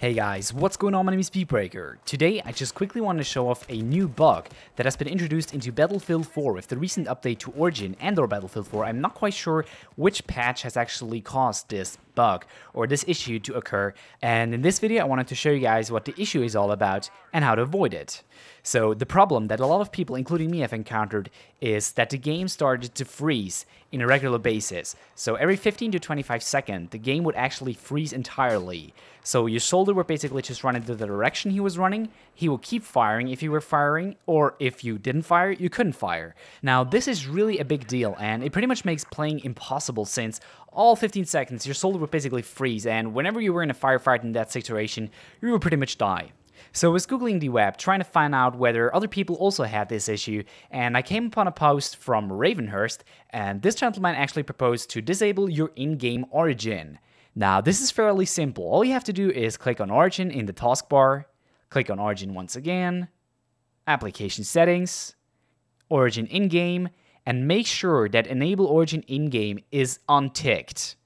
Hey guys, what's going on? My name is Speedbreaker. Today I just quickly want to show off a new bug that has been introduced into Battlefield 4 with the recent update to Origin and or Battlefield 4. I'm not quite sure which patch has actually caused this bug or this issue to occur and in this video I wanted to show you guys what the issue is all about and how to avoid it. So the problem that a lot of people including me have encountered is that the game started to freeze in a regular basis. So every 15 to 25 seconds the game would actually freeze entirely. So your soldier would basically just run into the direction he was running, he will keep firing if you were firing, or if you didn't fire, you couldn't fire. Now this is really a big deal and it pretty much makes playing impossible since all 15 seconds your soldier would basically freeze and whenever you were in a firefight in that situation, you would pretty much die. So I was googling the web trying to find out whether other people also had this issue and I came upon a post from Ravenhurst and this gentleman actually proposed to disable your in-game origin. Now, this is fairly simple. All you have to do is click on Origin in the taskbar, click on Origin once again, Application Settings, Origin In-Game, and make sure that Enable Origin In-Game is unticked.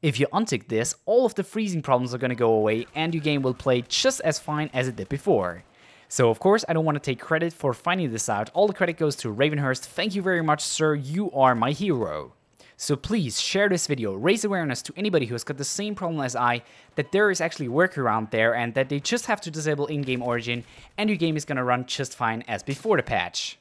If you untick this, all of the freezing problems are going to go away and your game will play just as fine as it did before. So of course I don't want to take credit for finding this out, all the credit goes to Ravenhurst, thank you very much sir, you are my hero. So please share this video, raise awareness to anybody who has got the same problem as I, that there is actually workaround there and that they just have to disable in-game origin and your game is gonna run just fine as before the patch.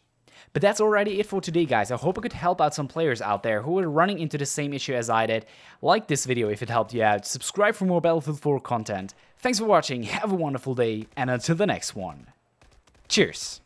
But that's already it for today guys, I hope I could help out some players out there who are running into the same issue as I did. Like this video if it helped you out, subscribe for more Battlefield 4 content. Thanks for watching, have a wonderful day, and until the next one. Cheers!